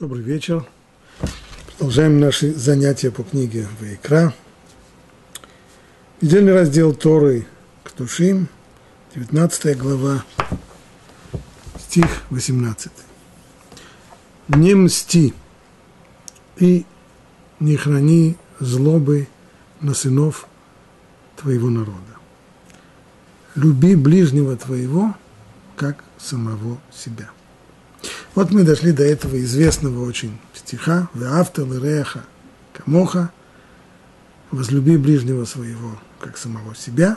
Добрый вечер. Продолжаем наши занятия по книге Вайкра. Недельный раздел Торы к душим, 19 глава, стих 18. Не мсти и не храни злобы на сынов твоего народа. Люби ближнего твоего, как самого себя. Вот мы дошли до этого известного очень стиха «Веавта лереха камоха» «Возлюби ближнего своего, как самого себя».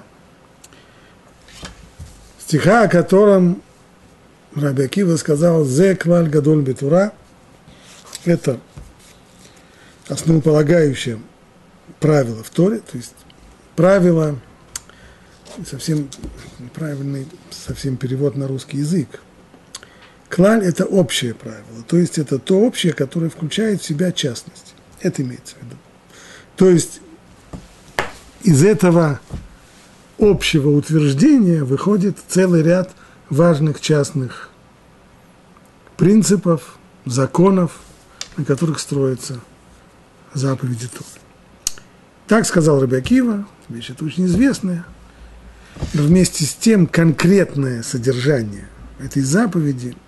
Стиха, о котором Раби Акива сказал «Зе клаль гадоль бетура» это основополагающее правило в Торе, то есть правило, совсем неправильный совсем перевод на русский язык – Клаль – это общее правило, то есть это то общее, которое включает в себя частность. Это имеется в виду. То есть из этого общего утверждения выходит целый ряд важных частных принципов, законов, на которых строятся заповеди Торы. Так сказал Рабиакива, вещь это очень известная, вместе с тем конкретное содержание этой заповеди –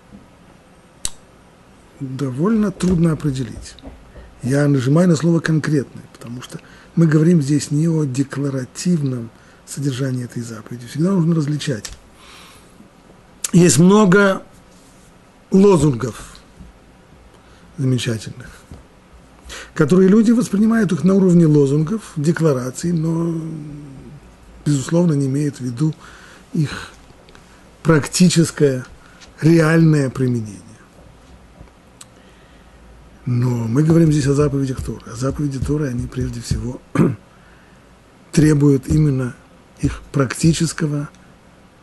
довольно трудно определить. Я нажимаю на слово «конкретное», потому что мы говорим здесь не о декларативном содержании этой заповеди. Всегда нужно различать. Есть много лозунгов замечательных, которые люди воспринимают их на уровне лозунгов, деклараций, но, безусловно, не имеют в виду их практическое, реальное применение. Но мы говорим здесь о заповедях Торы. А заповеди Торы, они прежде всего требуют именно их практического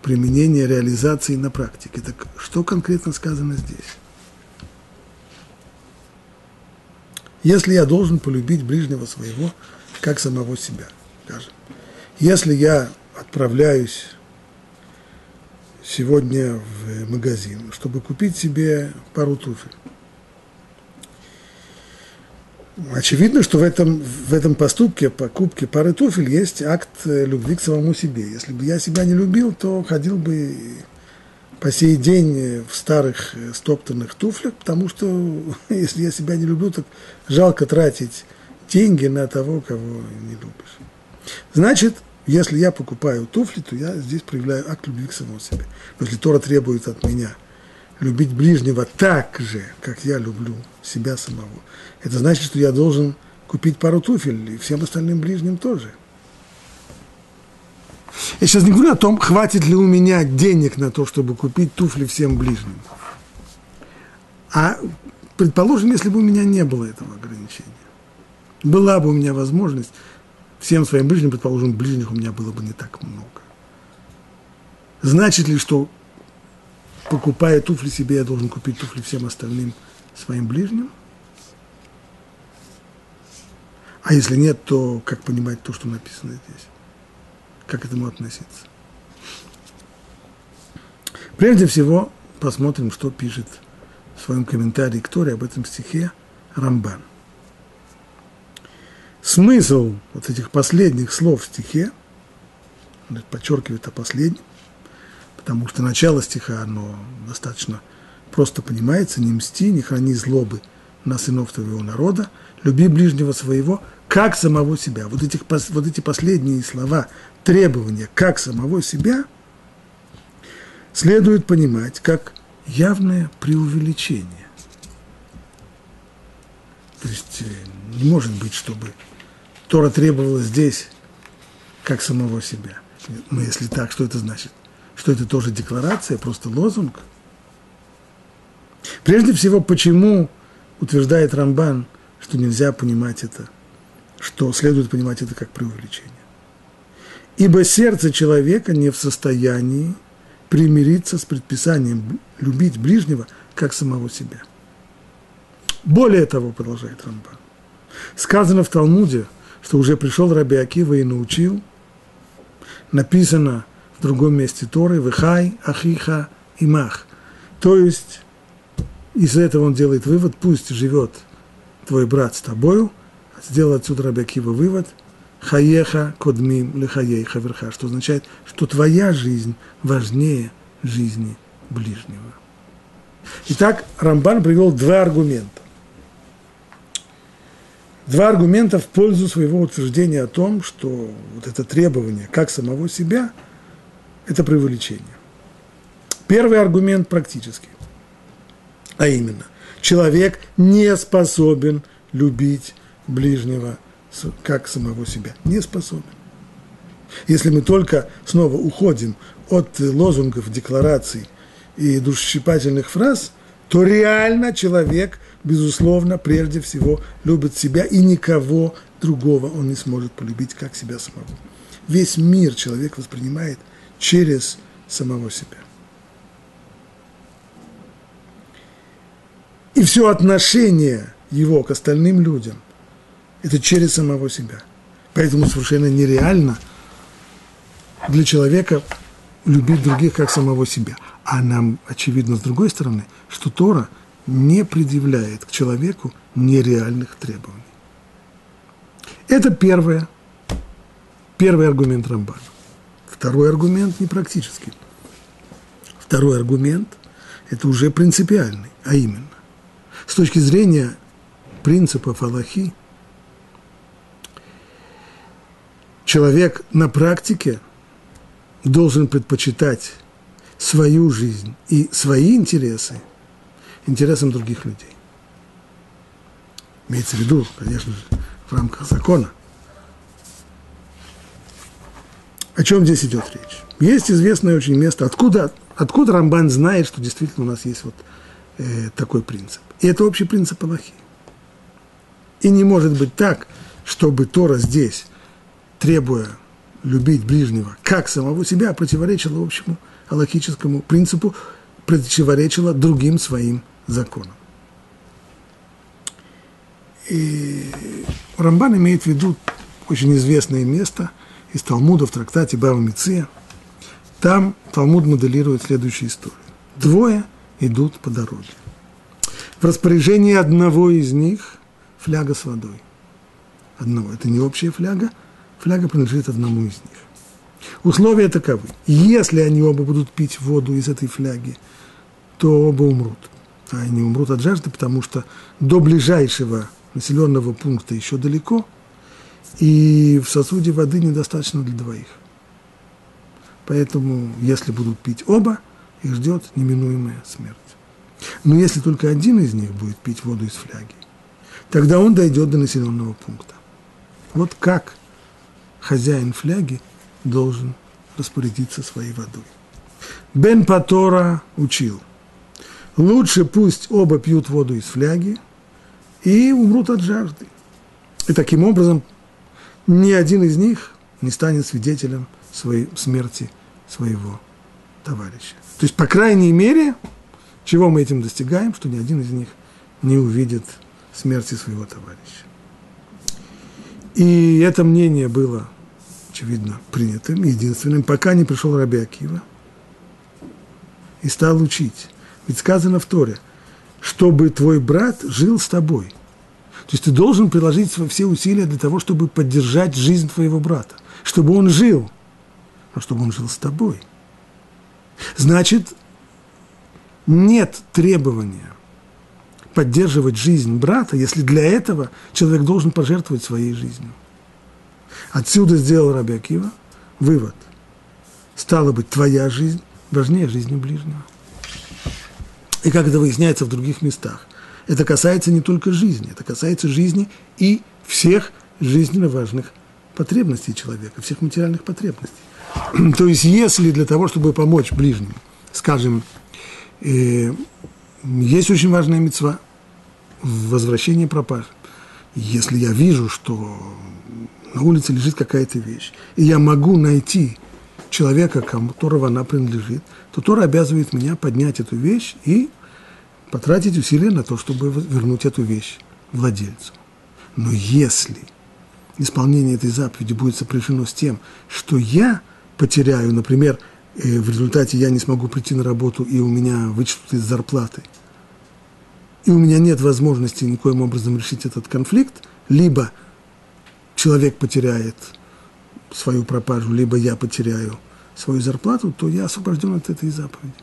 применения, реализации на практике. Так что конкретно сказано здесь? Если я должен полюбить ближнего своего, как самого себя, скажем. Если я отправляюсь сегодня в магазин, чтобы купить себе пару туфель, Очевидно, что в этом, в этом поступке, покупке пары туфель, есть акт э, любви к самому себе. Если бы я себя не любил, то ходил бы по сей день э, в старых э, стоптанных туфлях, потому что если я себя не люблю, так жалко тратить деньги на того, кого не любишь. Значит, если я покупаю туфли, то я здесь проявляю акт любви к самому себе. Но если Тора требует от меня – любить ближнего так же, как я люблю себя самого. Это значит, что я должен купить пару туфель и всем остальным ближним тоже. Я сейчас не говорю о том, хватит ли у меня денег на то, чтобы купить туфли всем ближним. А предположим, если бы у меня не было этого ограничения. Была бы у меня возможность всем своим ближним, предположим, ближних у меня было бы не так много. Значит ли, что покупая туфли себе, я должен купить туфли всем остальным своим ближним? А если нет, то как понимать то, что написано здесь? Как к этому относиться? Прежде всего, посмотрим, что пишет в своем комментарии к об этом стихе Рамбан. Смысл вот этих последних слов в стихе, подчеркивает о последнем, потому что начало стиха, оно достаточно просто понимается, не мсти, не храни злобы на сынов твоего народа, люби ближнего своего, как самого себя. Вот, этих, вот эти последние слова, требования, как самого себя, следует понимать как явное преувеличение. То есть э, не может быть, чтобы Тора требовала здесь как самого себя. Но если так, что это значит? что это тоже декларация, просто лозунг. Прежде всего, почему утверждает Рамбан, что нельзя понимать это, что следует понимать это как преувеличение. Ибо сердце человека не в состоянии примириться с предписанием любить ближнего, как самого себя. Более того, продолжает Рамбан, сказано в Талмуде, что уже пришел Раби Акива и научил, написано – в другом месте Торы, «Вехай, Ахиха, Имах». То есть, Из этого он делает вывод, пусть живет твой брат с тобою, сделал отсюда Рабиакива вывод, хаеха кодмим лихаей хаверха, что означает, что твоя жизнь важнее жизни ближнего. Итак, Рамбан привел два аргумента. Два аргумента в пользу своего утверждения о том, что вот это требование как самого себя – это преувеличение. Первый аргумент практический, а именно, человек не способен любить ближнего как самого себя. Не способен. Если мы только снова уходим от лозунгов, деклараций и душесчипательных фраз, то реально человек, безусловно, прежде всего любит себя, и никого другого он не сможет полюбить, как себя самого. Весь мир человек воспринимает через самого себя. И все отношение его к остальным людям – это через самого себя. Поэтому совершенно нереально для человека любить других как самого себя. А нам очевидно с другой стороны, что Тора не предъявляет к человеку нереальных требований. Это первое, первый аргумент Рамбана. Второй аргумент непрактический. Второй аргумент – это уже принципиальный, а именно, с точки зрения принципов Аллахи, человек на практике должен предпочитать свою жизнь и свои интересы интересам других людей. Имеется в виду, конечно же, в рамках закона. О чем здесь идет речь? Есть известное очень место, откуда, откуда Рамбан знает, что действительно у нас есть вот э, такой принцип. И это общий принцип Аллахи. И не может быть так, чтобы Тора здесь, требуя любить ближнего, как самого себя, противоречила общему аллахическому принципу, противоречила другим своим законам. И Рамбан имеет в виду очень известное место из Талмуда в трактате Бава Миция. Там Талмуд моделирует следующую историю. Двое идут по дороге. В распоряжении одного из них фляга с водой. Одного. Это не общая фляга, фляга принадлежит одному из них. Условия таковы. Если они оба будут пить воду из этой фляги, то оба умрут. А они умрут от жажды, потому что до ближайшего населенного пункта еще далеко, и в сосуде воды недостаточно для двоих. Поэтому, если будут пить оба, их ждет неминуемая смерть. Но если только один из них будет пить воду из фляги, тогда он дойдет до населенного пункта. Вот как хозяин фляги должен распорядиться своей водой. Бен Патора учил, лучше пусть оба пьют воду из фляги и умрут от жажды. И таким образом ни один из них не станет свидетелем своей смерти своего товарища. То есть, по крайней мере, чего мы этим достигаем, что ни один из них не увидит смерти своего товарища. И это мнение было очевидно, принятым, единственным, пока не пришел Раби Акива и стал учить. Ведь сказано в Торе, чтобы твой брат жил с тобой. То есть ты должен приложить все усилия для того, чтобы поддержать жизнь твоего брата, чтобы он жил, но чтобы он жил с тобой. Значит, нет требования поддерживать жизнь брата, если для этого человек должен пожертвовать своей жизнью. Отсюда сделал Раби Акива вывод. Стало быть, твоя жизнь важнее жизни ближнего. И как это выясняется в других местах. Это касается не только жизни, это касается жизни и всех жизненно важных потребностей человека, всех материальных потребностей. То есть, если для того, чтобы помочь ближнему, скажем, э, есть очень важная мецва возвращение пропажи. Если я вижу, что на улице лежит какая-то вещь, и я могу найти человека, которого она принадлежит, то Тора обязывает меня поднять эту вещь и потратить усилия на то, чтобы вернуть эту вещь владельцу. Но если исполнение этой заповеди будет сопряжено с тем, что я потеряю, например, э, в результате я не смогу прийти на работу, и у меня вычтут из зарплаты и у меня нет возможности никоим образом решить этот конфликт, либо человек потеряет свою пропажу, либо я потеряю свою зарплату, то я освобожден от этой заповеди.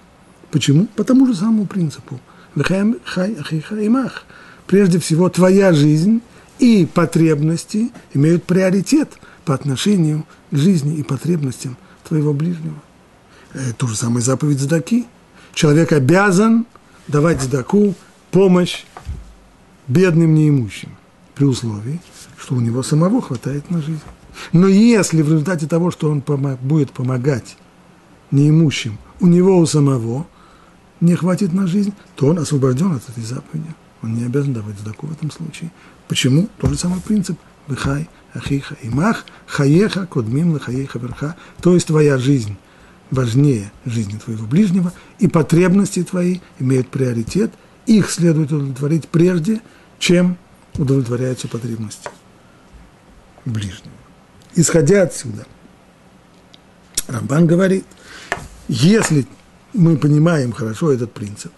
Почему? По тому же самому принципу. Прежде всего, твоя жизнь и потребности имеют приоритет по отношению к жизни и потребностям твоего ближнего. Это то же самое заповедь Здаки. Человек обязан давать Здаку помощь бедным неимущим, при условии, что у него самого хватает на жизнь. Но если в результате того, что он будет помогать неимущим, у него у самого не хватит на жизнь, то он освобожден от этой заповеди. Он не обязан давать сдаку в этом случае. Почему? Тот же самый принцип. Бихай, ахиха, имах, хаеха, кодмим, хаеха, верха. То есть твоя жизнь важнее жизни твоего ближнего, и потребности твои имеют приоритет, их следует удовлетворить прежде, чем удовлетворяются потребности ближнего. Исходя отсюда, Рамбан говорит, если мы понимаем хорошо этот принцип,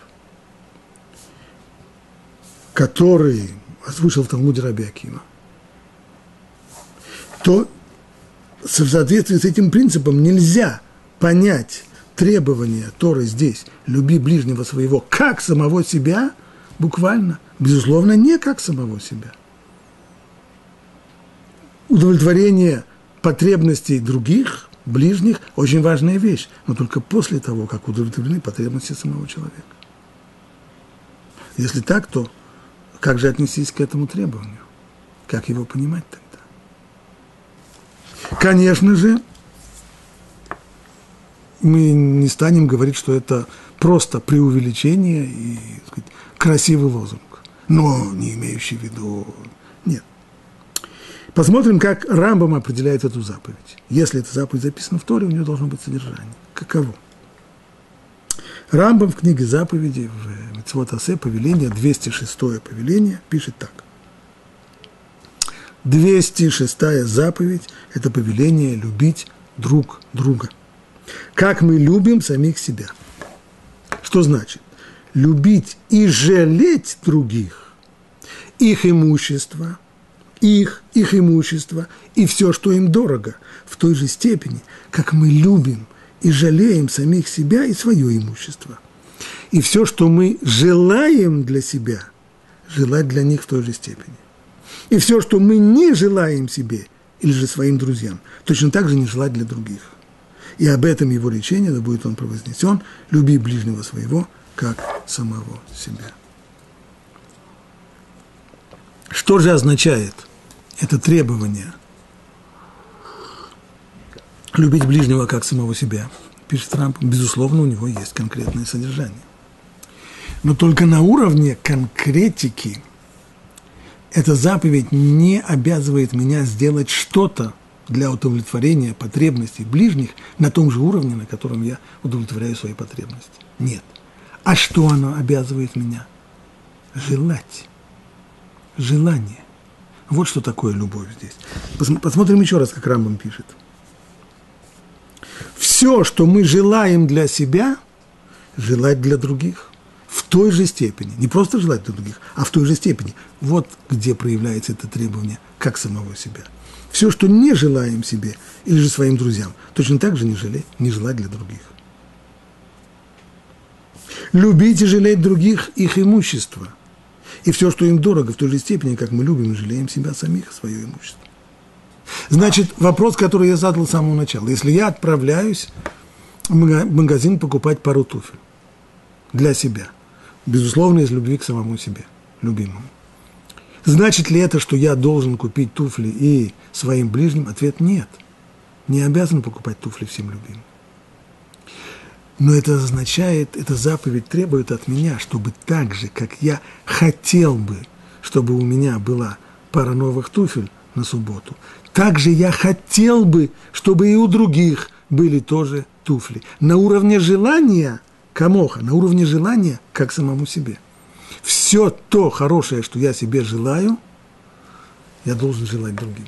который озвучил в Талмуде Раби Акима, то в соответствии с этим принципом нельзя понять требования Торы здесь, люби ближнего своего, как самого себя, буквально, безусловно, не как самого себя. Удовлетворение потребностей других, ближних, очень важная вещь, но только после того, как удовлетворены потребности самого человека. Если так, то как же отнестись к этому требованию? Как его понимать тогда? Конечно же, мы не станем говорить, что это просто преувеличение и сказать, красивый лозунг, но не имеющий в виду... Нет. Посмотрим, как Рамбам определяет эту заповедь. Если эта заповедь записана в Торе, у нее должно быть содержание. Каково? Рамбам в книге заповеди в Митцвот Асе, повеление, 206 повеление, пишет так. 206 заповедь – это повеление любить друг друга. Как мы любим самих себя. Что значит? Любить и жалеть других, их имущество, их, их имущество и все, что им дорого, в той же степени, как мы любим – и жалеем самих себя и свое имущество. И все, что мы желаем для себя, желать для них в той же степени. И все, что мы не желаем себе или же своим друзьям, точно так же не желать для других. И об этом его речение, да будет он провознесен, люби ближнего своего, как самого себя. Что же означает это требование – любить ближнего как самого себя, пишет Трамп, безусловно, у него есть конкретное содержание. Но только на уровне конкретики эта заповедь не обязывает меня сделать что-то для удовлетворения потребностей ближних на том же уровне, на котором я удовлетворяю свои потребности. Нет. А что оно обязывает меня? Желать. Желание. Вот что такое любовь здесь. Посмотрим еще раз, как Рамбам пишет – все, что мы желаем для себя, желать для других. Той же степени. Не просто желать для других, а в той же степени. Вот где проявляется это требование, как самого себя. Все, что не желаем себе или же своим друзьям, точно так же не, жалеть, не желать для других. Любить и жалеть других их имущество. И все, что им дорого, в той же степени, как мы любим и жалеем себя самих, свое имущество. Значит, вопрос, который я задал с самого начала. Если я отправляюсь в магазин покупать пару туфель для себя, безусловно, из любви к самому себе, любимому. Значит ли это, что я должен купить туфли и своим ближним? Ответ – нет. Не обязан покупать туфли всем любимым. Но это означает, эта заповедь требует от меня, чтобы так же, как я хотел бы, чтобы у меня была пара новых туфель на субботу, также я хотел бы, чтобы и у других были тоже туфли. На уровне желания, камоха, на уровне желания, как самому себе. Все то хорошее, что я себе желаю, я должен желать другим.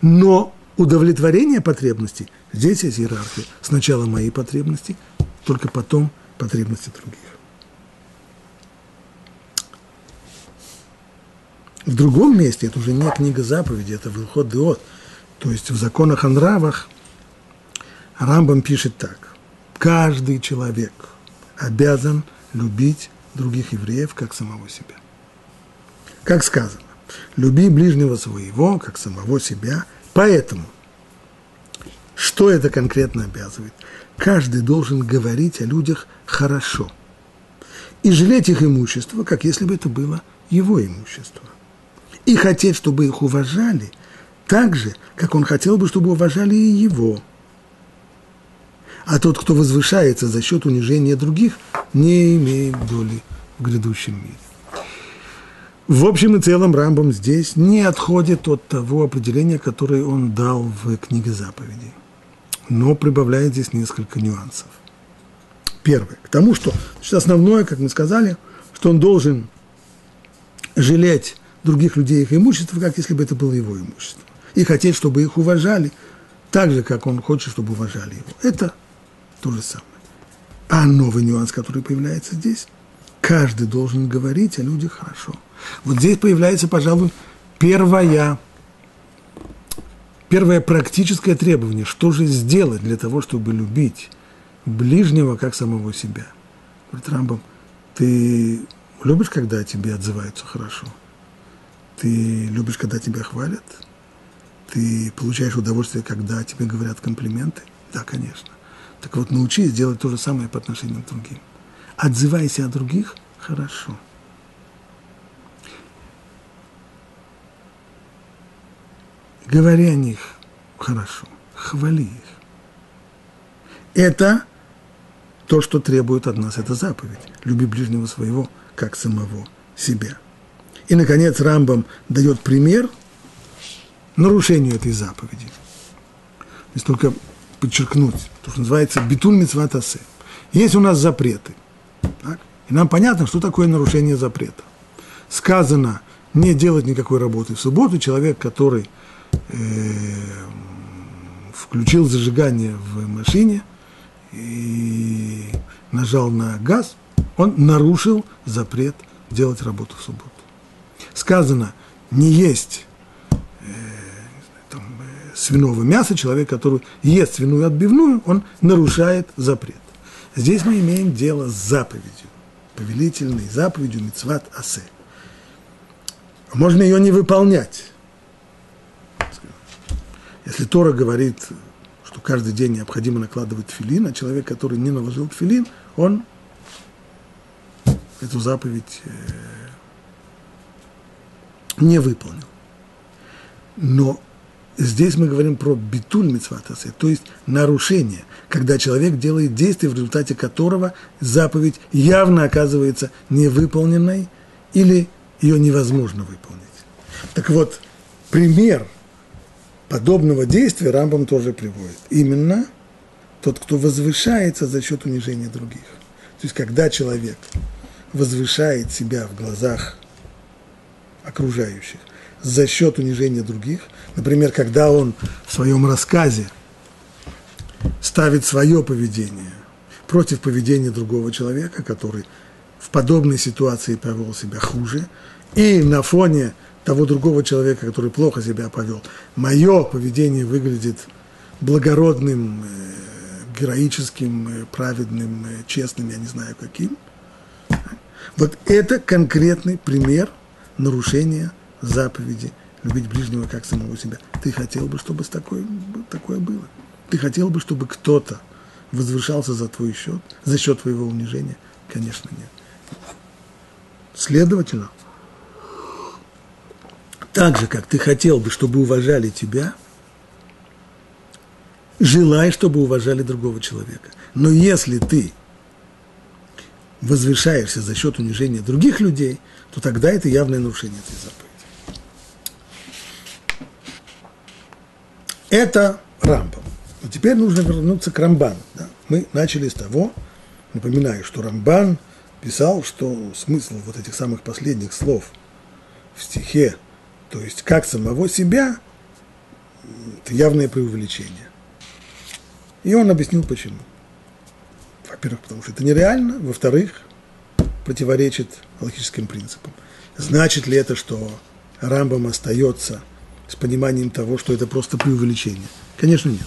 Но удовлетворение потребностей, здесь есть иерархия. Сначала мои потребности, только потом потребности других. В другом месте, это уже не книга заповеди, это Вилхот Деот, то есть в законах о нравах, Рамбам пишет так. Каждый человек обязан любить других евреев, как самого себя. Как сказано, люби ближнего своего, как самого себя. Поэтому, что это конкретно обязывает? Каждый должен говорить о людях хорошо и жалеть их имущество, как если бы это было его имущество. И хотеть, чтобы их уважали, так же, как он хотел бы, чтобы уважали и его – а тот, кто возвышается за счет унижения других, не имеет доли в грядущем мире. В общем и целом Рамбам здесь не отходит от того определения, которое он дал в книге заповедей, но прибавляет здесь несколько нюансов. Первое, к тому, что значит, основное, как мы сказали, что он должен жалеть других людей их имущество, как если бы это было его имущество, и хотеть, чтобы их уважали, так же, как он хочет, чтобы уважали его. Это то же самое. А новый нюанс, который появляется здесь, каждый должен говорить о людях хорошо. Вот здесь появляется, пожалуй, первая, первое практическое требование. Что же сделать для того, чтобы любить ближнего, как самого себя? Говорит Рамбам, ты любишь, когда тебе отзываются хорошо? Ты любишь, когда тебя хвалят? Ты получаешь удовольствие, когда тебе говорят комплименты? Да, конечно. Так вот, научись делать то же самое по отношению к другим. Отзывайся о других хорошо. Говори о них хорошо, хвали их. Это то, что требует от нас, это заповедь. Люби ближнего своего, как самого себя. И, наконец, Рамбам дает пример нарушению этой заповеди. Здесь только подчеркнуть, то, что называется битуль митцватасе. Есть у нас запреты. Так? И нам понятно, что такое нарушение запрета. Сказано не делать никакой работы в субботу. Человек, который э, включил зажигание в машине и нажал на газ, он нарушил запрет делать работу в субботу. Сказано не есть свиного мяса, человек, который ест свиную отбивную, он нарушает запрет. Здесь мы имеем дело с заповедью, повелительной заповедью мицват асе. Можно ее не выполнять. Если Тора говорит, что каждый день необходимо накладывать филин, а человек, который не наложил филин, он эту заповедь э, не выполнил. Но Здесь мы говорим про битуль митцватасе, то есть нарушение, когда человек делает действие, в результате которого заповедь явно оказывается невыполненной или ее невозможно выполнить. Так вот, пример подобного действия Рамбам тоже приводит. Именно тот, кто возвышается за счет унижения других. То есть, когда человек возвышает себя в глазах окружающих за счет унижения других – Например, когда он в своем рассказе ставит свое поведение против поведения другого человека, который в подобной ситуации повел себя хуже, и на фоне того другого человека, который плохо себя повел, мое поведение выглядит благородным, э, героическим, э, праведным, э, честным, я не знаю каким. Вот это конкретный пример нарушения заповеди любить ближнего как самого себя. Ты хотел бы, чтобы такое, такое было? Ты хотел бы, чтобы кто-то возвышался за твой счет, за счет твоего унижения? Конечно, нет. Следовательно, так же, как ты хотел бы, чтобы уважали тебя, желай, чтобы уважали другого человека. Но если ты возвышаешься за счет унижения других людей, то тогда это явное нарушение этой заповеди. Это Рамбам. Но теперь нужно вернуться к Рамбану. Да? Мы начали с того, напоминаю, что Рамбан писал, что смысл вот этих самых последних слов в стихе, то есть как самого себя, это явное преувеличение. И он объяснил почему. Во-первых, потому что это нереально. Во-вторых, противоречит логическим принципам. Значит ли это, что Рамбам остается с пониманием того, что это просто преувеличение? Конечно, нет.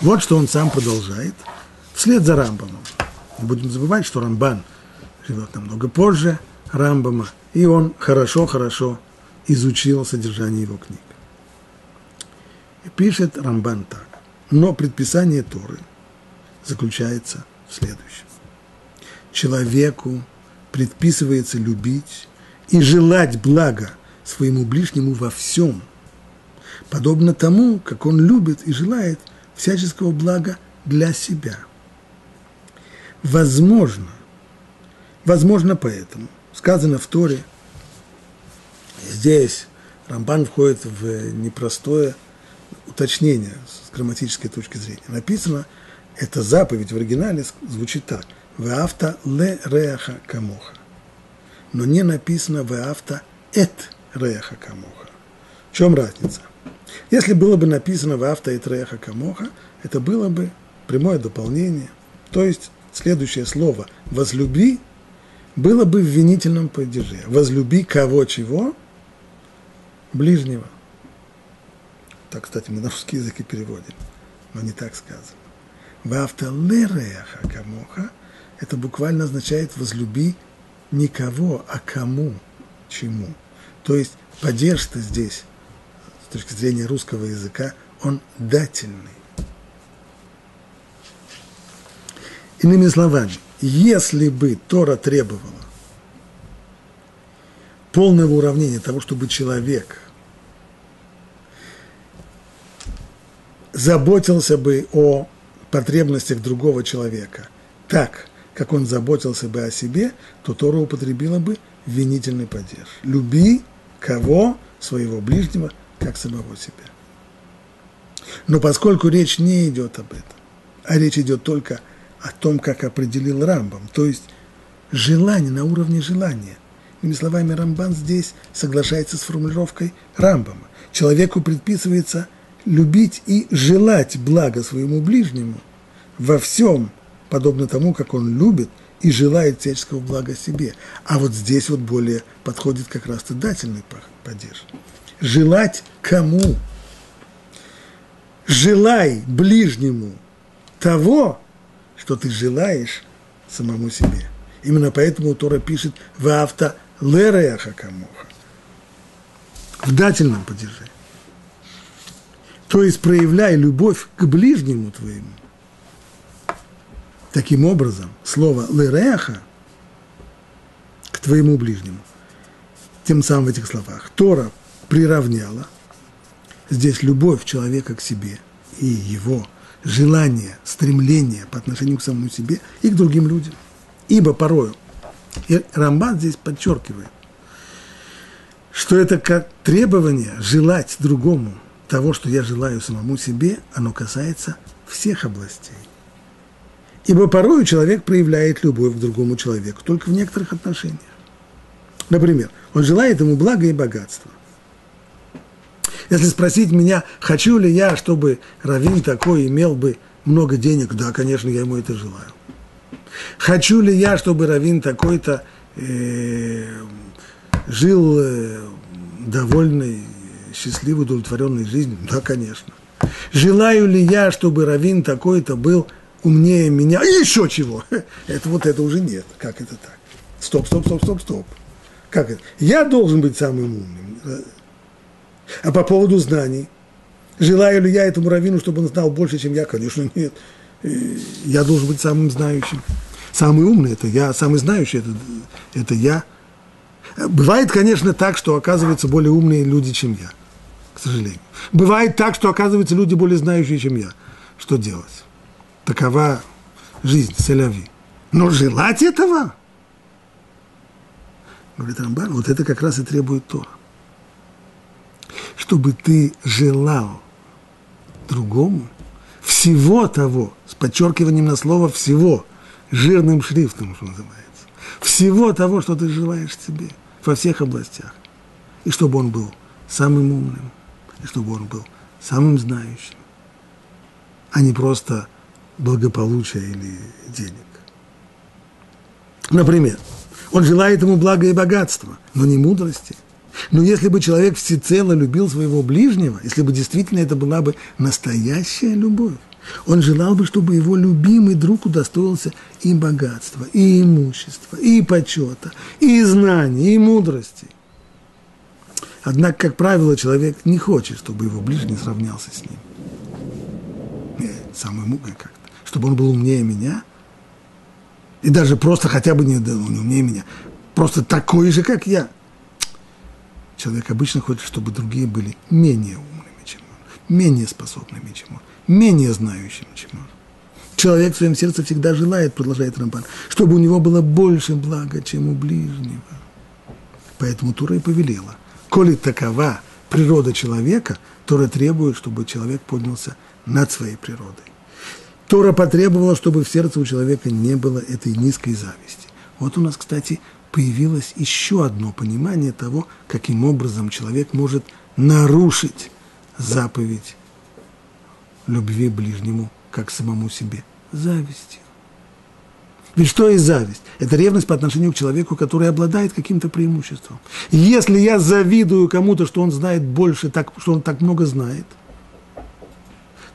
Вот что он сам продолжает, вслед за Рамбамом. Не будем забывать, что Рамбан живет намного позже Рамбама, и он хорошо-хорошо изучил содержание его книг. И пишет Рамбан так. Но предписание Торы заключается в следующем. Человеку предписывается любить и желать блага своему ближнему во всем, подобно тому, как он любит и желает всяческого блага для себя. Возможно, возможно поэтому, сказано в Торе, здесь Рамбан входит в непростое уточнение с грамматической точки зрения. Написано, эта заповедь в оригинале звучит так. Веавта ле реаха камоха. Но не написано веавта эт реаха камоха. В чем разница? Если было бы написано веавта эт реаха камоха, это было бы прямое дополнение. То есть следующее слово «возлюби» было бы в винительном падеже. «Возлюби кого чего?» Ближнего – так, кстати, мы на русский язык и переводим, но не так сказано. Вафталереха камоха – это буквально означает «возлюби никого, а кому, чему». То есть поддержка здесь, с точки зрения русского языка, он дательный. Иными словами, если бы Тора требовала полного уравнения того, чтобы человек – заботился бы о потребностях другого человека так, как он заботился бы о себе, то Тора употребила бы винительный падеж. Люби кого? Своего ближнего, как самого себя. Но поскольку речь не идет об этом, а речь идет только о том, как определил Рамбам, то есть желание на уровне желания. Иными словами, Рамбан здесь соглашается с формулировкой Рамбама. Человеку предписывается – любить и желать блага своему ближнему во всем, подобно тому, как он любит и желает всяческого блага себе. А вот здесь вот более подходит как раз дательный падеж. Желать кому? Желай ближнему того, что ты желаешь самому себе. Именно поэтому Тора пишет в авто лереха камоха. В дательном падеже. То есть проявляй любовь к ближнему твоему. Таким образом, слово «лереха» к твоему ближнему, тем самым в этих словах, Тора приравняла здесь любовь человека к себе и его желание, стремление по отношению к самому себе и к другим людям. Ибо порою, и Рамбан здесь подчеркивает, что это как требование желать другому – того, что я желаю самому себе, оно касается всех областей. Ибо порой человек проявляет любовь к другому человеку только в некоторых отношениях. Например, он желает ему блага и богатства. Если спросить меня, хочу ли я, чтобы Равин такой имел бы много денег, да, конечно, я ему это желаю. Хочу ли я, чтобы Равин такой-то э, жил э, довольный, счастливой, удовлетворенной жизнью? Да, конечно. Желаю ли я, чтобы Равин такой-то был умнее меня? И еще чего? Это вот это уже нет. Как это так? Стоп, стоп, стоп, стоп, стоп. Как это? Я должен быть самым умным. А по поводу знаний? Желаю ли я этому раввину, чтобы он знал больше, чем я? Конечно, нет. Я должен быть самым знающим. Самый умный – это я, самый знающий – это, это я. Бывает, конечно, так, что оказываются более умные люди, чем я к сожалению. Бывает так, что оказывается люди более знающие, чем я. Что делать? Такова жизнь, селяви. Но желать этого, говорит Рамбан, вот это как раз и требует то, Чтобы ты желал другому всего того, с подчеркиванием на слово «всего», жирным шрифтом, что называется, всего того, что ты желаешь себе во всех областях, и чтобы он был самым умным, и чтобы он был самым знающим, а не просто благополучия или денег. Например, он желает ему блага и богатства, но не мудрости. Но если бы человек всецело любил своего ближнего, если бы действительно это была бы настоящая любовь, он желал бы, чтобы его любимый друг удостоился и богатства, и имущества, и почета, и знаний, и мудрости. Однако, как правило, человек не хочет, чтобы его ближний сравнялся с ним. Самой мукой как-то. Чтобы он был умнее меня. И даже просто хотя бы не, не умнее меня. Просто такой же, как я. Человек обычно хочет, чтобы другие были менее умными, чем он, менее способными, чем он менее знающим, чем он. Человек в своем сердце всегда желает, продолжает Рамбан, чтобы у него было больше блага, чем у ближнего. Поэтому Тура и повелела. Коли такова природа человека, Тора требует, чтобы человек поднялся над своей природой. Тора потребовала, чтобы в сердце у человека не было этой низкой зависти. Вот у нас, кстати, появилось еще одно понимание того, каким образом человек может нарушить заповедь любви ближнему, как самому себе, завистью. Ведь что есть зависть? Это ревность по отношению к человеку, который обладает каким-то преимуществом. Если я завидую кому-то, что он знает больше, так, что он так много знает,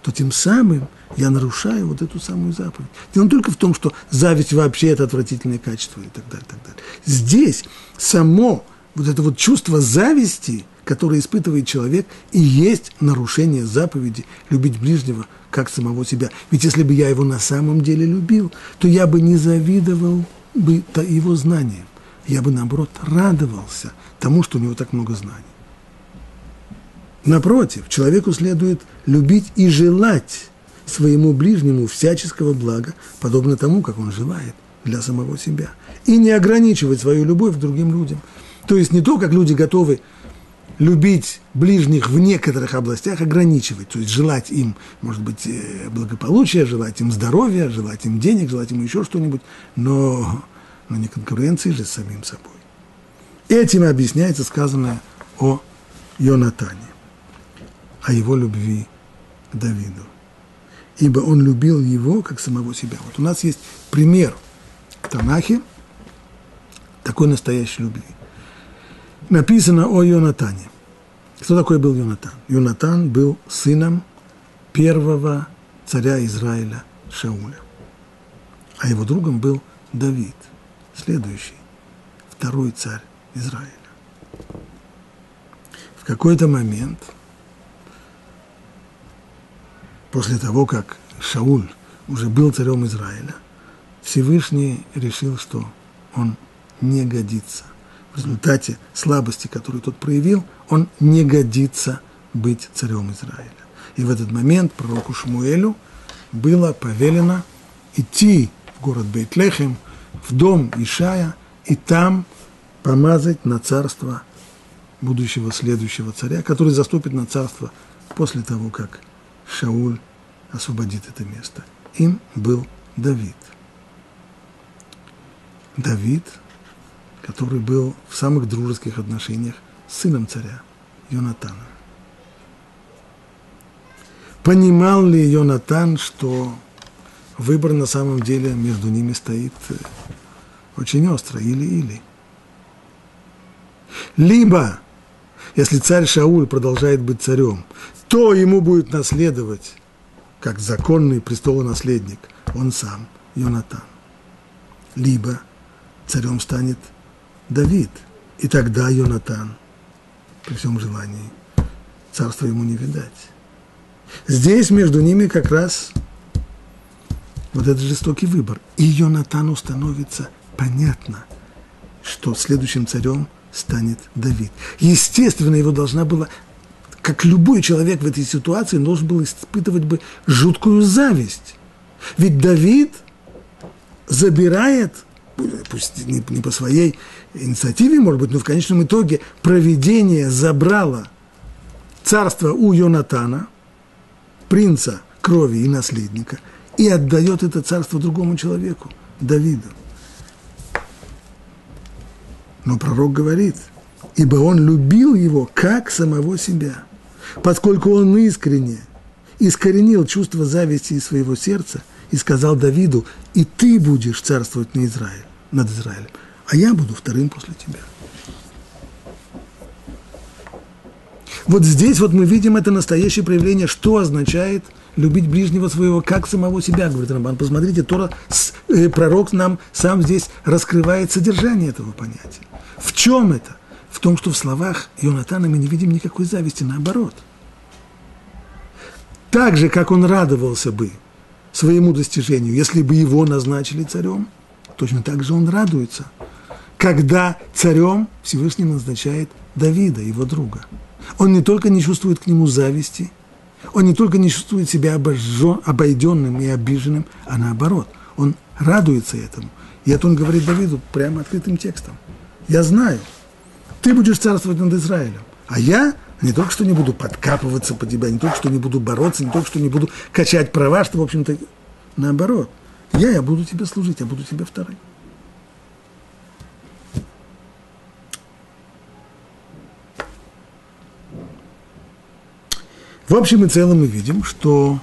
то тем самым я нарушаю вот эту самую заповедь. Дело не только в том, что зависть вообще это отвратительное качество и так далее, так далее. Здесь само вот это вот чувство зависти – которое испытывает человек, и есть нарушение заповеди любить ближнего, как самого себя. Ведь если бы я его на самом деле любил, то я бы не завидовал бы его знаниям. Я бы, наоборот, радовался тому, что у него так много знаний. Напротив, человеку следует любить и желать своему ближнему всяческого блага, подобно тому, как он желает для самого себя. И не ограничивать свою любовь к другим людям. То есть не то, как люди готовы любить ближних в некоторых областях, ограничивать, то есть желать им, может быть, э, благополучия, желать им здоровья, желать им денег, желать им еще что-нибудь, но, но не конкуренции же с самим собой. Этим объясняется сказанное о Йонатане, о его любви к Давиду. Ибо он любил его, как самого себя. Вот у нас есть пример в Танахе такой настоящей любви написано о Йонатане. Кто такой был Йонатан? Йонатан был сыном первого царя Израиля Шауля. А его другом был Давид, следующий, второй царь Израиля. В какой-то момент, после того, как Шауль уже был царем Израиля, Всевышний решил, что он не годится в результате слабости, которую тот проявил, он не годится быть царем Израиля. И в этот момент пророку Шмуэлю было повелено идти в город Бейтлехем, в дом Ишая, и там помазать на царство будущего следующего царя, который заступит на царство после того, как Шауль освободит это место. Им был Давид. Давид – который был в самых дружеских отношениях с сыном царя, Йонатаном. Понимал ли Йонатан, что выбор на самом деле между ними стоит э, очень остро, или-или? Либо, если царь Шауль продолжает быть царем, то ему будет наследовать, как законный престолонаследник, он сам, Йонатан. Либо царем станет Давид, и тогда Йонатан, при всем желании, царства ему не видать. Здесь между ними как раз вот этот жестокий выбор. И Йонатану становится понятно, что следующим царем станет Давид. Естественно, его должна была, как любой человек в этой ситуации, должен был испытывать бы жуткую зависть. Ведь Давид забирает пусть не, не по своей инициативе, может быть, но в конечном итоге проведение забрало царство у Йонатана, принца крови и наследника, и отдает это царство другому человеку, Давиду. Но пророк говорит, ибо он любил его как самого себя, поскольку он искренне искоренил чувство зависти из своего сердца – и сказал Давиду, и ты будешь царствовать на Израиль, над Израилем, а я буду вторым после тебя. Вот здесь вот мы видим это настоящее проявление, что означает любить ближнего своего, как самого себя, говорит Рамбан. Посмотрите, Тора, э, пророк нам сам здесь раскрывает содержание этого понятия. В чем это? В том, что в словах Йонатана мы не видим никакой зависти, наоборот. Так же, как он радовался бы своему достижению, если бы его назначили царем, точно так же он радуется, когда царем Всевышний назначает Давида, его друга. Он не только не чувствует к нему зависти, он не только не чувствует себя обожжен, обойденным и обиженным, а наоборот, он радуется этому. И это он говорит Давиду прямо открытым текстом. Я знаю, ты будешь царствовать над Израилем, а я не только что не буду подкапываться по тебя, не только что не буду бороться, не только что не буду качать права, что, в общем-то, наоборот. Я, я буду тебе служить, я буду тебе вторым. В общем и целом мы видим, что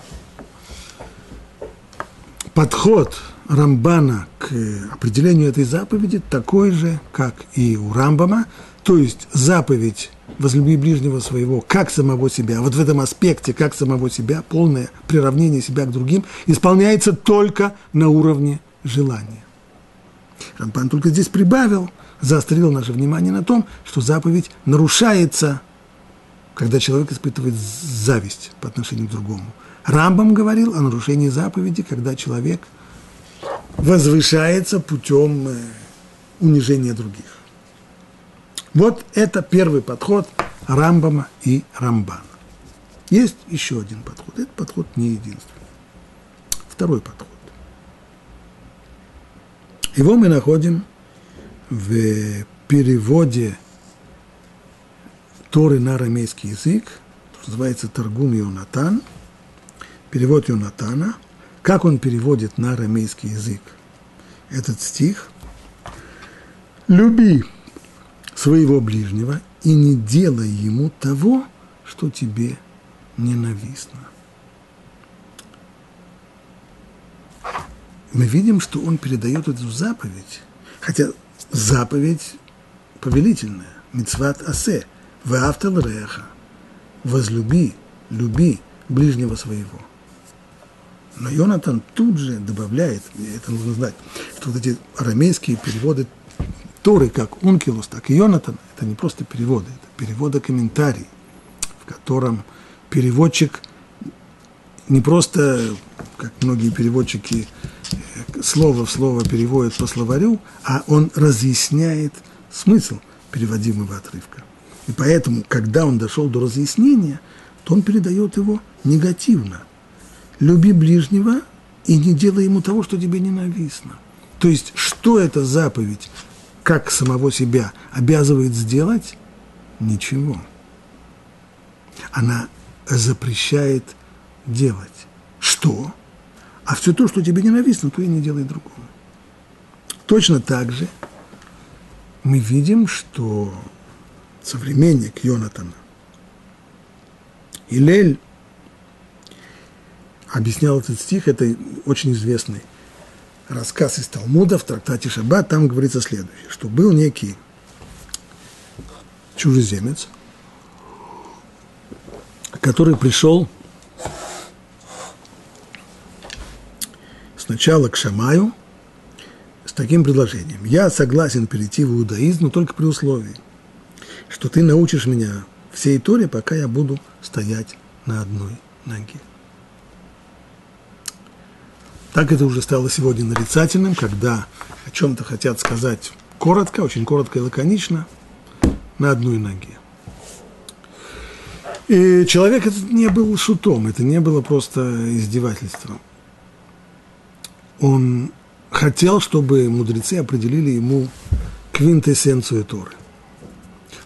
подход Рамбана к определению этой заповеди такой же, как и у Рамбама, то есть заповедь возлюби ближнего своего, как самого себя, вот в этом аспекте, как самого себя, полное приравнение себя к другим, исполняется только на уровне желания. Рамбан только здесь прибавил, заострил наше внимание на том, что заповедь нарушается – когда человек испытывает зависть по отношению к другому. Рамбам говорил о нарушении заповеди, когда человек возвышается путем э, унижения других. Вот это первый подход Рамбама и Рамбана. Есть еще один подход. Этот подход не единственный. Второй подход. Его мы находим в переводе Торы на арамейский язык, называется Таргум Йонатан, перевод Йонатана. Как он переводит на арамейский язык этот стих? «Люби своего ближнего и не делай ему того, что тебе ненавистно». Мы видим, что он передает эту заповедь, хотя заповедь повелительная, мицват асе, Ваавтал реха. Возлюби, люби ближнего своего. Но Йонатан тут же добавляет, это нужно знать, что вот эти арамейские переводы Торы, как Ункилус, так и Йонатан, это не просто переводы, это переводы комментарий, в котором переводчик не просто, как многие переводчики, слово в слово переводят по словарю, а он разъясняет смысл переводимого отрывка. И поэтому, когда он дошел до разъяснения, то он передает его негативно. Люби ближнего и не делай ему того, что тебе ненавистно. То есть, что эта заповедь, как самого себя, обязывает сделать? Ничего. Она запрещает делать. Что? А все то, что тебе ненавистно, то и не делай другого. Точно так же мы видим, что современник Йонатана. Илель объяснял этот стих, это очень известный рассказ из Талмуда в трактате Шаббат, там говорится следующее, что был некий чужеземец, который пришел сначала к Шамаю с таким предложением. Я согласен перейти в иудаизм, но только при условии – что ты научишь меня всей Торе, пока я буду стоять на одной ноге. Так это уже стало сегодня нарицательным, когда о чем-то хотят сказать коротко, очень коротко и лаконично, на одной ноге. И человек этот не был шутом, это не было просто издевательством. Он хотел, чтобы мудрецы определили ему квинтэссенцию Торы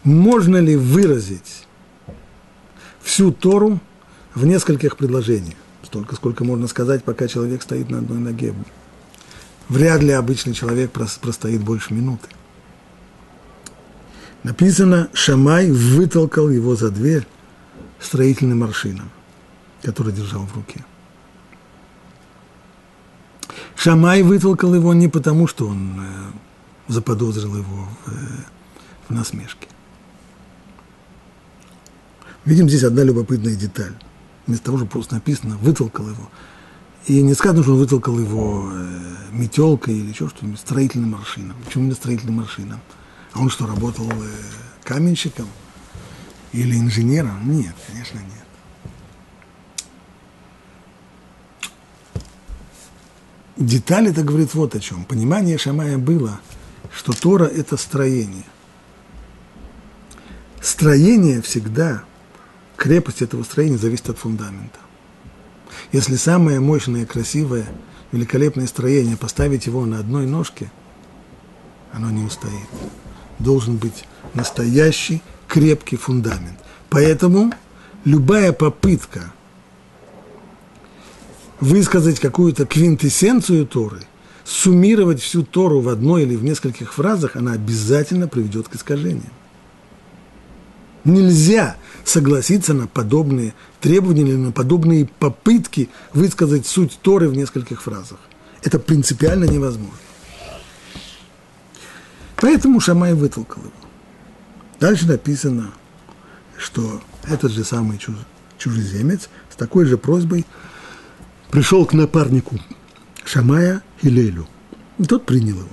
можно ли выразить всю Тору в нескольких предложениях? Столько, сколько можно сказать, пока человек стоит на одной ноге. Вряд ли обычный человек простоит больше минуты. Написано, Шамай вытолкал его за дверь строительным аршином, который держал в руке. Шамай вытолкал его не потому, что он э, заподозрил его в, э, в насмешке. Видим здесь одна любопытная деталь. Вместо того, что просто написано, вытолкал его. И не сказано, что он вытолкал его э, метелкой или еще что-нибудь, строительным машинам. Почему не строительным машинам? А он что, работал э, каменщиком или инженером? Нет, конечно, нет. Деталь это говорит вот о чем. Понимание Шамая было, что Тора – это строение. Строение всегда, крепость этого строения зависит от фундамента. Если самое мощное, красивое, великолепное строение, поставить его на одной ножке, оно не устоит. Должен быть настоящий крепкий фундамент. Поэтому любая попытка высказать какую-то квинтэссенцию Торы, суммировать всю Тору в одной или в нескольких фразах, она обязательно приведет к искажениям. Нельзя согласиться на подобные требования или на подобные попытки высказать суть Торы в нескольких фразах. Это принципиально невозможно. Поэтому Шамай вытолкал его. Дальше написано, что этот же самый чужеземец с такой же просьбой пришел к напарнику Шамая Хилелю. И тот принял его.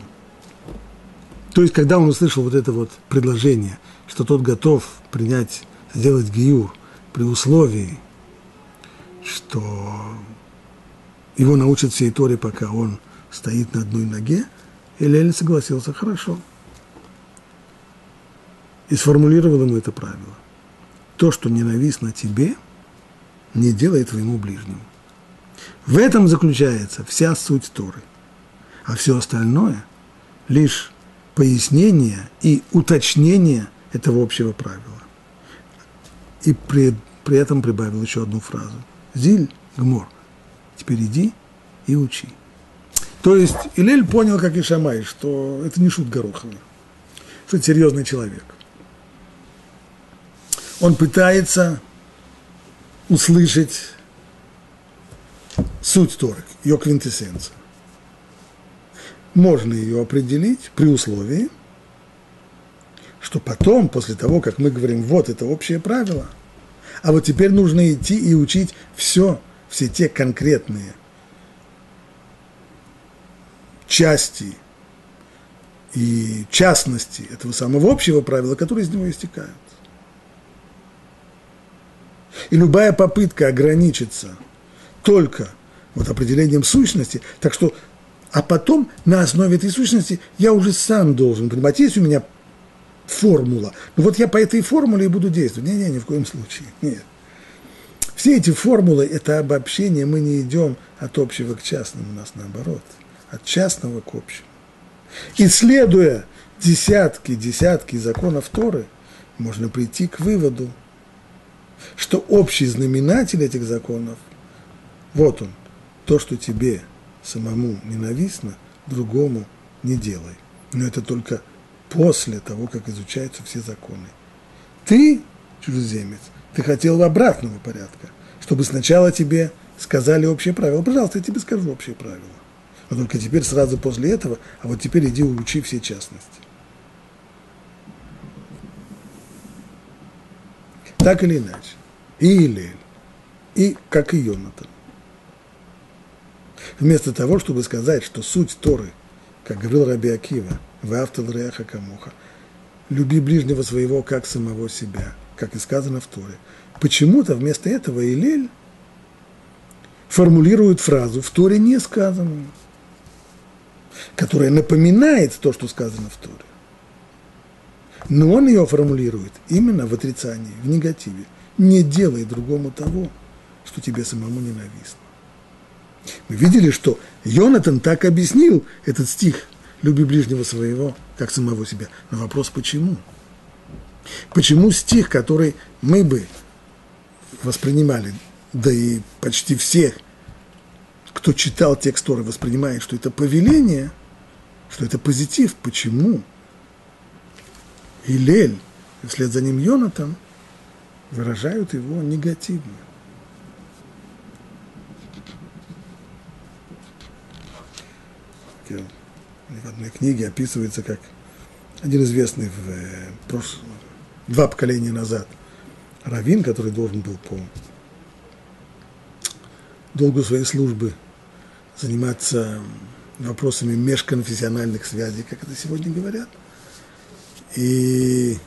То есть, когда он услышал вот это вот предложение, что тот готов принять, сделать гиюр при условии, что его научат всей Торе, пока он стоит на одной ноге, Илель согласился хорошо. И сформулировал ему это правило. То, что ненавистно тебе, не делай твоему ближнему. В этом заключается вся суть Торы. А все остальное – лишь пояснение и уточнение этого общего правила. И при, при этом прибавил еще одну фразу. Зиль, гмор. Теперь иди и учи. То есть Илель понял, как и Шамай, что это не шут Гороховый, что это серьезный человек. Он пытается услышать суть Торы, ее квинтэссенция. Можно ее определить при условии, что потом, после того, как мы говорим, вот это общее правило, а вот теперь нужно идти и учить все, все те конкретные части и частности этого самого общего правила, которые из него истекают. И любая попытка ограничиться только – вот определением сущности. Так что, а потом на основе этой сущности я уже сам должен понимать, есть у меня формула. Ну вот я по этой формуле и буду действовать. Не-не, ни в коем случае. Нет. Все эти формулы – это обобщение, мы не идем от общего к частному, у нас наоборот, от частного к общему. Исследуя десятки, десятки законов Торы, можно прийти к выводу, что общий знаменатель этих законов, вот он, то, что тебе самому ненавистно, другому не делай. Но это только после того, как изучаются все законы. Ты, чужеземец, ты хотел обратного порядка, чтобы сначала тебе сказали общее правило. Пожалуйста, я тебе скажу общее правило. Но только теперь сразу после этого, а вот теперь иди учи все частности. Так или иначе. И Илель, и как и Йонатан вместо того, чтобы сказать, что суть Торы, как говорил Раби Акива, в Реаха Камуха, люби ближнего своего, как самого себя, как и сказано в Торе. Почему-то вместо этого Илель формулирует фразу в Торе не сказанную, которая напоминает то, что сказано в Торе. Но он ее формулирует именно в отрицании, в негативе. Не делай другому того, что тебе самому ненавистно. Мы видели, что Йонатан так объяснил этот стих «Люби ближнего своего, как самого себя». Но вопрос почему? Почему стих, который мы бы воспринимали, да и почти все, кто читал текст Торы, воспринимает, что это повеление, что это позитив, почему? Илель, вслед за ним Йонатан, выражают его негативно. В одной книге описывается как один известный в э, прошлом, два поколения назад раввин, который должен был по долгу своей службы заниматься вопросами межконфессиональных связей, как это сегодня говорят. И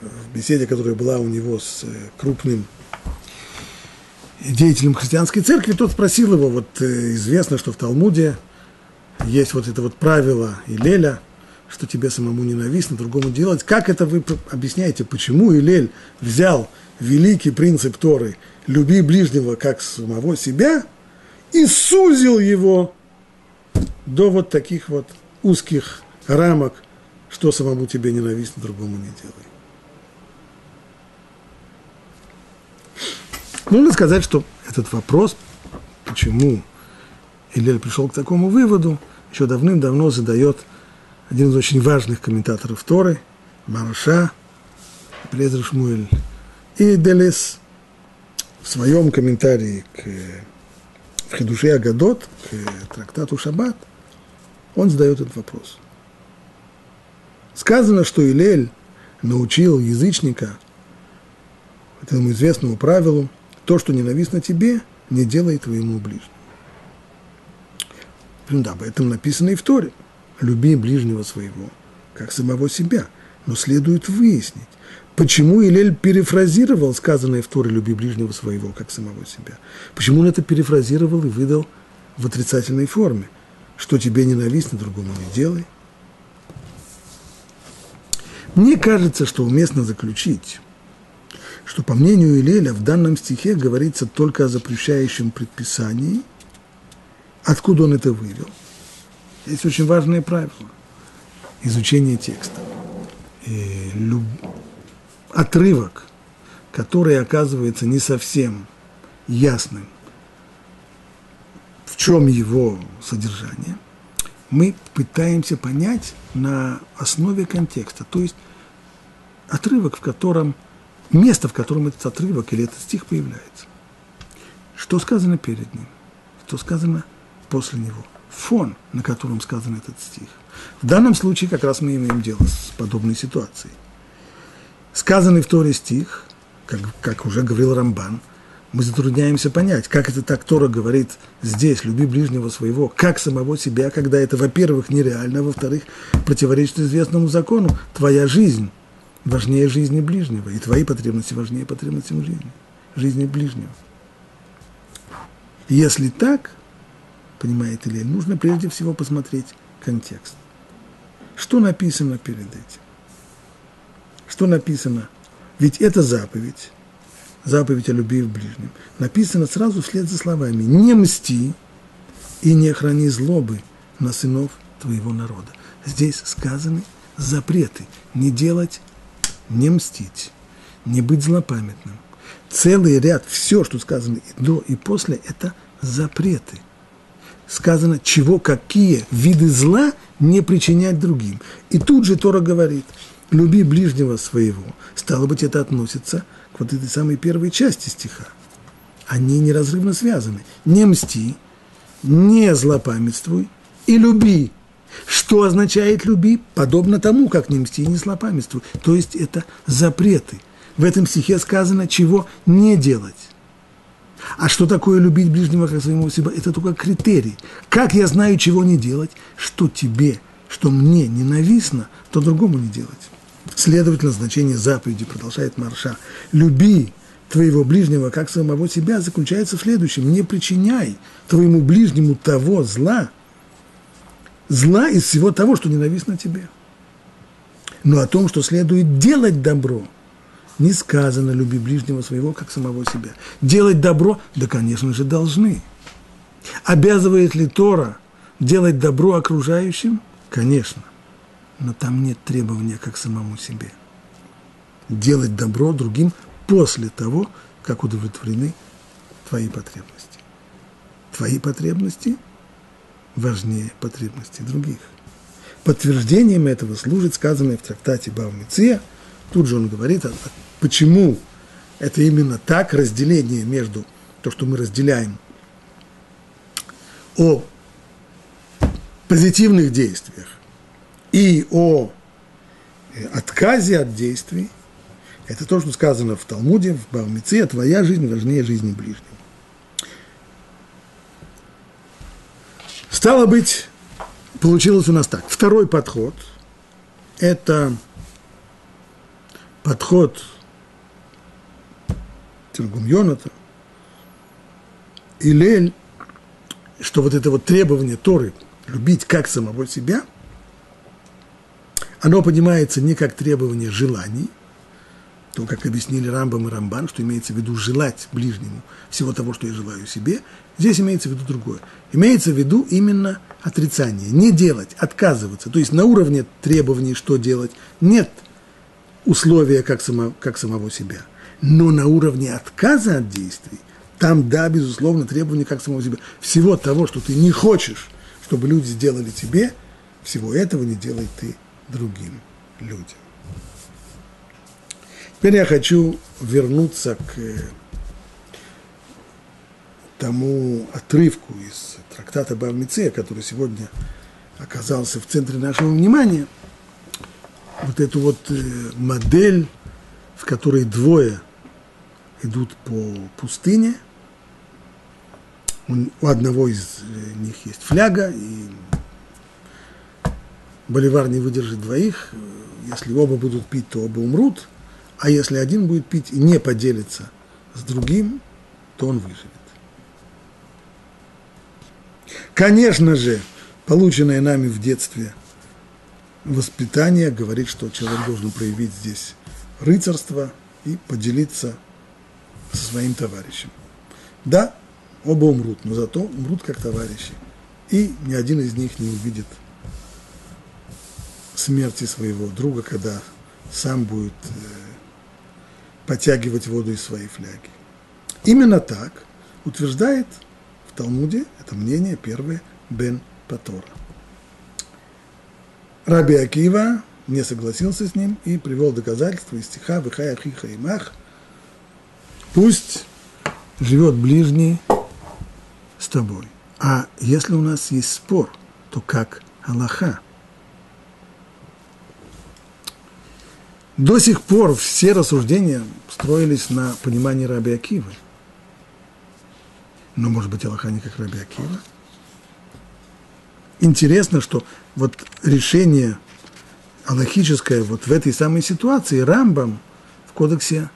в беседе, которая была у него с крупным деятелем христианской церкви, тот спросил его, вот э, известно, что в Талмуде есть вот это вот правило Илеля, что тебе самому ненавистно, другому делать. Как это вы объясняете, почему Илель взял великий принцип Торы «люби ближнего как самого себя» и сузил его до вот таких вот узких рамок, что самому тебе ненавистно, другому не делай. Нужно сказать, что этот вопрос, почему Илель пришел к такому выводу, еще давным-давно задает один из очень важных комментаторов Торы, Мараша, Плезер Шмуэль, и Делес в своем комментарии к в Хидуше Агадот, к трактату Шаббат, он задает этот вопрос. Сказано, что Илель научил язычника этому известному правилу – то, что ненавистно тебе, не делай твоему ближнему. Ну да, об этом написано и в Торе. Люби ближнего своего, как самого себя. Но следует выяснить, почему Илель перефразировал сказанное в Торе «люби ближнего своего, как самого себя». Почему он это перефразировал и выдал в отрицательной форме. Что тебе ненавистно, другому не делай. Мне кажется, что уместно заключить, что по мнению Илеля в данном стихе говорится только о запрещающем предписании. Откуда он это вывел? Есть очень важное правило – изучение текста. И люб... Отрывок, который оказывается не совсем ясным, в чем его содержание, мы пытаемся понять на основе контекста. То есть отрывок, в котором – место, в котором этот отрывок или этот стих появляется. Что сказано перед ним? Что сказано после него? Фон, на котором сказан этот стих. В данном случае как раз мы имеем дело с подобной ситуацией. Сказанный в Торе стих, как, как уже говорил Рамбан, мы затрудняемся понять, как это так Тора говорит здесь, люби ближнего своего, как самого себя, когда это, во-первых, нереально, а во-вторых, противоречит известному закону, твоя жизнь – важнее жизни ближнего, и твои потребности важнее потребностям жизни, жизни ближнего. Если так, понимает Илья, нужно прежде всего посмотреть контекст. Что написано перед этим? Что написано? Ведь это заповедь, заповедь о любви в ближнем, написано сразу вслед за словами «Не мсти и не храни злобы на сынов твоего народа». Здесь сказаны запреты не делать не мстить, не быть злопамятным. Целый ряд, все, что сказано и до, и после, это запреты. Сказано, чего, какие виды зла не причинять другим. И тут же Тора говорит, люби ближнего своего. Стало быть, это относится к вот этой самой первой части стиха. Они неразрывно связаны. Не мсти, не злопамятствуй и люби что означает люби? Подобно тому, как не мсти и не злопамятствуй. То есть это запреты. В этом стихе сказано, чего не делать. А что такое любить ближнего как своего себя? Это только критерий. Как я знаю, чего не делать? Что тебе, что мне ненавистно, то другому не делать. Следовательно, значение заповеди, продолжает Марша, люби твоего ближнего как самого себя заключается в следующем. Не причиняй твоему ближнему того зла, зла из всего того, что ненавистно тебе. Но о том, что следует делать добро, не сказано «люби ближнего своего, как самого себя». Делать добро, да, конечно же, должны. Обязывает ли Тора делать добро окружающим? Конечно. Но там нет требования, как самому себе. Делать добро другим после того, как удовлетворены твои потребности. Твои потребности – важнее потребностей других. Подтверждением этого служит сказанное в трактате Баумиция. Тут же он говорит, почему это именно так разделение между то, что мы разделяем о позитивных действиях и о отказе от действий, Это то, что сказано в Талмуде, в Баумице, твоя жизнь важнее жизни ближнего. Стало быть, получилось у нас так. Второй подход – это подход Тергум Йоната, Илель, что вот это вот требование Торы любить как самого себя, оно поднимается не как требование желаний, то, как объяснили Рамбам и Рамбан, что имеется в виду желать ближнему всего того, что я желаю себе, здесь имеется в виду другое. Имеется в виду именно отрицание, не делать, отказываться. То есть на уровне требований, что делать, нет условия как, само, как самого себя. Но на уровне отказа от действий, там, да, безусловно, требования как самого себя. Всего того, что ты не хочешь, чтобы люди сделали тебе, всего этого не делай ты другим людям. Теперь я хочу вернуться к тому отрывку из трактата Бавмице, который сегодня оказался в центре нашего внимания. Вот эту вот э, модель, в которой двое идут по пустыне. У одного из э, них есть фляга, и Боливар не выдержит двоих. Если оба будут пить, то оба умрут. А если один будет пить и не поделится с другим, то он выживет. Конечно же, полученное нами в детстве воспитание говорит, что человек должен проявить здесь рыцарство и поделиться со своим товарищем. Да, оба умрут, но зато умрут как товарищи. И ни один из них не увидит смерти своего друга, когда сам будет э, подтягивать воду из своей фляги. Именно так утверждает в Талмуде, это мнение первое, Бен Патора. Раби Акива не согласился с ним и привел доказательства из стиха «Вихай ахиха имах». Пусть живет ближний с тобой. А если у нас есть спор, то как Аллаха – До сих пор все рассуждения строились на понимании Раби Акивы. Но, может быть, Аллаха не как Раби Акива? Интересно, что вот решение аллахическое вот в этой самой ситуации Рамбам в кодексе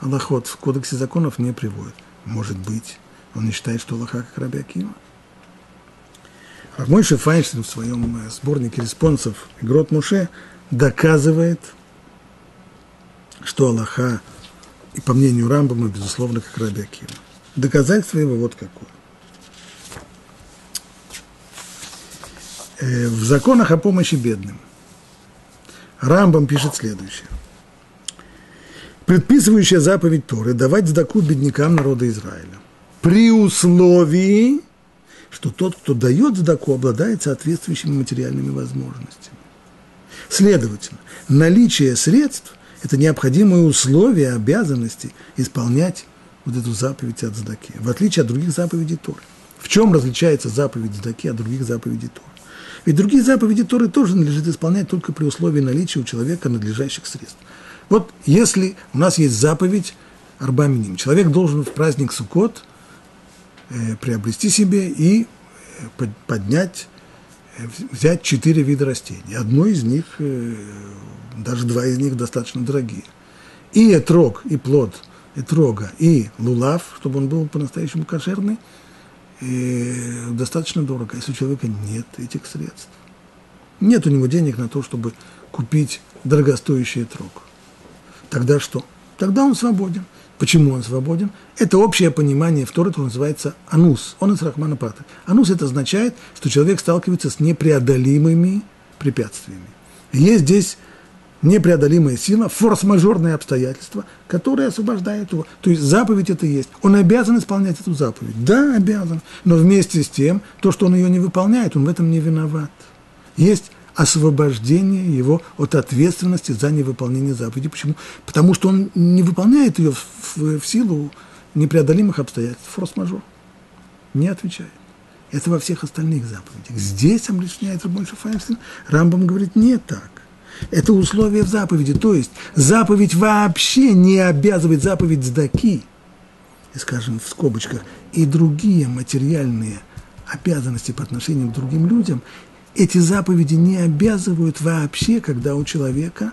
Аллахот, в кодексе законов не приводит. Может быть, он не считает, что Аллаха как Раби Акива. Равмойша Файнштейн в своем э, сборнике респонсов «Игрот Муше» доказывает – что Аллаха, и по мнению Рамбама, безусловно, как Раби Акива. Доказательство его вот какое. Э, в законах о помощи бедным Рамбам пишет следующее. Предписывающая заповедь Торы давать сдаку беднякам народа Израиля. При условии, что тот, кто дает сдаку, обладает соответствующими материальными возможностями. Следовательно, наличие средств это необходимые условия, обязанности исполнять вот эту заповедь от Здаки, в отличие от других заповедей Торы. В чем различается заповедь Здаки от других заповедей Торы? Ведь другие заповеди Торы тоже надлежит исполнять только при условии наличия у человека надлежащих средств. Вот если у нас есть заповедь Арбаминим, человек должен в праздник Суккот э, приобрести себе и э, поднять, э, взять четыре вида растений. Одно из них э, даже два из них достаточно дорогие. И этрог, и плод этрога, и лулав, чтобы он был по-настоящему кошерный, достаточно дорого, если у человека нет этих средств. Нет у него денег на то, чтобы купить дорогостоящий этрог. Тогда что? Тогда он свободен. Почему он свободен? Это общее понимание в Торе, называется анус. Он из Рахмана Пата. Анус это означает, что человек сталкивается с непреодолимыми препятствиями. есть здесь непреодолимая сила, форс-мажорные обстоятельства, которые освобождают его. То есть заповедь это есть. Он обязан исполнять эту заповедь. Да, обязан. Но вместе с тем, то, что он ее не выполняет, он в этом не виноват. Есть освобождение его от ответственности за невыполнение заповеди. Почему? Потому что он не выполняет ее в, в, в силу непреодолимых обстоятельств. Форс-мажор. Не отвечает. Это во всех остальных заповедях. Здесь объясняет Рабон Шафайнштейн, Рамбам говорит не так. Это условие в заповеди. То есть заповедь вообще не обязывает заповедь сдаки, и, скажем, в скобочках, и другие материальные обязанности по отношению к другим людям, эти заповеди не обязывают вообще, когда у человека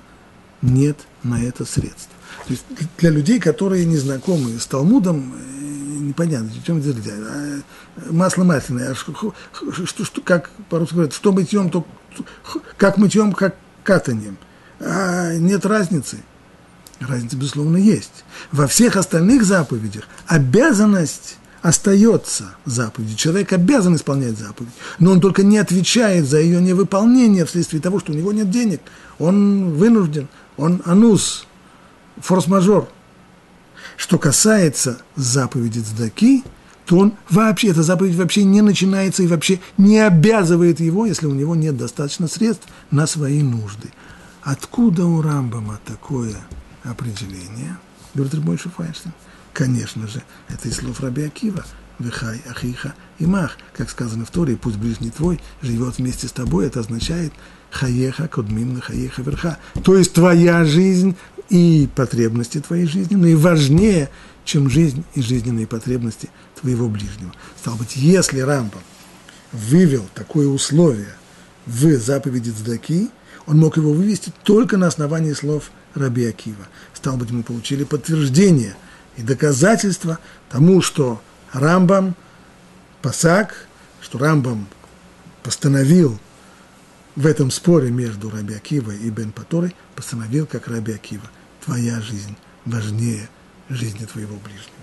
нет на это средств. То есть для людей, которые не знакомы с Талмудом, э, непонятно, в чем дело. А, масло масляное, а что, что, как по-русски говорят, что мытьем, то как мытьем, как катанием. А нет разницы. Разница, безусловно, есть. Во всех остальных заповедях обязанность остается заповедью. Человек обязан исполнять заповедь, но он только не отвечает за ее невыполнение вследствие того, что у него нет денег. Он вынужден, он анус, форс-мажор. Что касается заповеди Цдаки, то он вообще, эта заповедь вообще не начинается и вообще не обязывает его, если у него нет достаточно средств на свои нужды. Откуда у Рамбама такое определение? Говорит Рабойши Файнштейн. Конечно же, это из слов Раби Акива. Вихай, Ахиха и Мах. Как сказано в Торе, пусть ближний твой живет вместе с тобой. Это означает Хаеха, Кодмимна, Хаеха, Верха. То есть твоя жизнь и потребности твоей жизни, но и важнее, чем жизнь и жизненные потребности твоего ближнего. Стало быть, если Рамбам вывел такое условие в заповеди Цдаки, он мог его вывести только на основании слов Раби Акива. Стало быть, мы получили подтверждение – и доказательство тому, что Рамбам Пасак, что Рамбам постановил в этом споре между Раби Акива и Бен Паторой, постановил, как Раби Акива, твоя жизнь важнее жизни твоего ближнего.